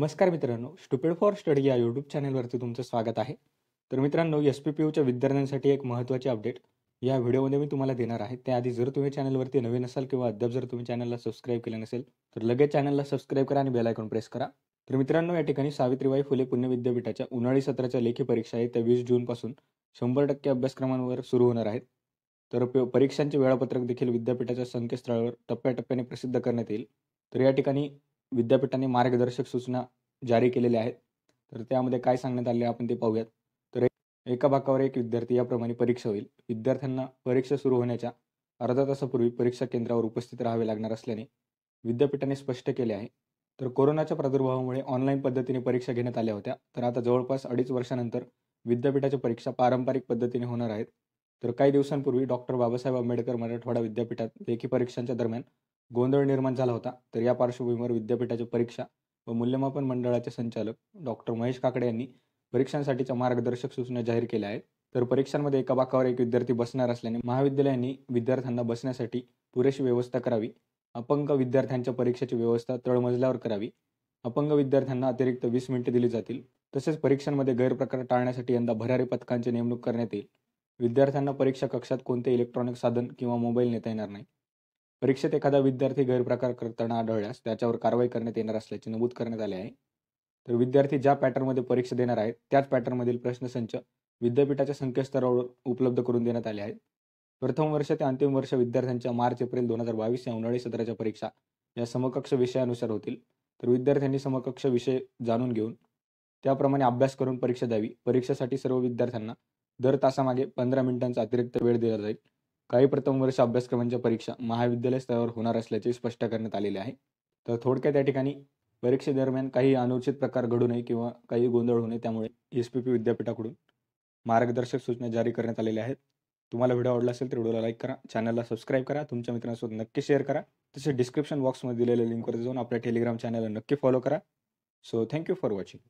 नमस्कार मित्रांनो stupid for study या यूट्यूब चॅनलवरती तुमचं स्वागत आहे. तर मित्रांनो एस पी पी यूच्या विद्यार्थ्यांसाठी एक महत्त्वाची अपडेट. या व्हिडिओमध्ये मी तुम्हाला देणार आहे. त्याआधी जर तुम्ही चॅनलवरती नवीन असाल किंवा अद्याप जर तुम्ही चॅनलला सबस्क्राईब केलं नसेल तर लगेच चॅनलला सबस्क्राईब करा आणि बेलायकॉन प्रेस करा. तर मित्रांनो या ठिकाणी सावित्रीबाई फुले पुणे विद्यापीठाच्या उन्हाळी सत्राच्या लेखी परीक्षा आहे. त्या वीस जूनपासून शंभर टक्के अभ्यासक्रमांवर सुरू होणार आहेत. तर परीक्षांचे वेळापत्रक देखील विद्यापीठाच्या संकेतस्थळावर टप्प्याटप्प्याने प्रसिद्ध करण्यात येईल. तर या ठिकाणी विद्यापीठाने मार्गदर्शक सूचना जारी केलेले आहेत. तर त्यामध्ये काय सांगण्यात आले आपण ते पाहूयात. तर एका भागावर एक विद्यार्थी याप्रमाणे परीक्षा होईल. विद्यार्थ्यांना परीक्षा सुरू होण्याच्या अर्धा तासापूर्वी परीक्षा केंद्रावर उपस्थित राहावे लागणार असल्याने विद्यापीठाने स्पष्ट केले आहे. तर कोरोनाच्या प्रादुर्भावामुळे ऑनलाईन पद्धतीने परीक्षा घेण्यात आल्या होत्या. तर आता जवळपास अडीच वर्षानंतर विद्यापीठाच्या परीक्षा पारंपरिक पद्धतीने होणार आहेत. तर काही दिवसांपूर्वी डॉक्टर बाबासाहेब आंबेडकर मराठवाडा विद्यापीठात लेखी परीक्षांच्या दरम्यान गोंधळ निर्माण झाला होता. तर या पार्श्वभूमीवर विद्यापीठाच्या परीक्षा व मूल्यमापन मंडळाचे संचालक डॉक्टर महेश काकडे यांनी परीक्षांसाठीच्या मार्गदर्शक सूचना जाहीर केल्या आहेत. तर परीक्षांमध्ये एका बाकावर एक विद्यार्थी बसणार असल्याने महाविद्यालयांनी विद्यार्थ्यांना बसण्यासाठी पुरेशी व्यवस्था करावी. अपंग विद्यार्थ्यांच्या परीक्षेची व्यवस्था तळमजल्यावर करावी. अपंग विद्यार्थ्यांना अतिरिक्त वीस मिनिटे दिली जातील. तसेच परीक्षांमध्ये गैरप्रकार टाळण्यासाठी यंदा भरारी पथकांची नेमणूक करण्यात येईल. विद्यार्थ्यांना परीक्षा कक्षात कोणते इलेक्ट्रॉनिक साधन किंवा मोबाईल नेता येणार नाही परीक्षेत एखादा विद्यार्थी गैरप्रकार करताना आढळल्यास त्याच्यावर कारवाई करण्यात येणार असल्याचे नमूद करण्यात आले आहे. तर विद्यार्थी ज्या पॅटर्नमध्ये परीक्षा देणार आहेत त्याच पॅटर्नमधील प्रश्नसंच विद्यापीठाच्या संकेतस्थळावर उपलब्ध करून देण्यात आले आहेत. प्रथम वर्ष ते अंतिम वर्ष विद्यार्थ्यांच्या मार्च एप्रिल दोन हजार बावीस या उन्हाळी सत्राच्या परीक्षा या समकक्ष विषयानुसार होतील. तर विद्यार्थ्यांनी समकक्ष विषय जाणून घेऊन त्याप्रमाणे अभ्यास करून परीक्षा द्यावी. परीक्षेसाठी सर्व विद्यार्थ्यांना दर तासामागे पंधरा मिनिटांचा अतिरिक्त वेळ दिला जाईल. काही प्रथम वर्ष अभ्यासक्रमांच्या परीक्षा महाविद्यालय स्तरावर होणार असल्याचे स्पष्ट करण्यात आलेले आहे. तर थोडक्यात या ठिकाणी परीक्षेदरम्यान काही अनुचित प्रकार घडू नये किंवा काही गोंधळ होऊ नये त्यामुळे एस पी पी विद्यापीठाकडून मार्गदर्शक सूचना जारी करण्यात आलेल्या आहेत. तुम्हाला व्हिडिओ आवडला असेल तर व्हिडिओला लाईक करा चॅनलला सबस्क्राईब करा तुमच्या मित्रांसोबत नक्की शेअर करा. तसेच डिस्क्रिप्शन बॉक्समध्ये दिलेल्या लिंकवर जाऊन आपल्या टेलिग्राम चॅनलला नक्की फॉलो करा. So thank you for watching.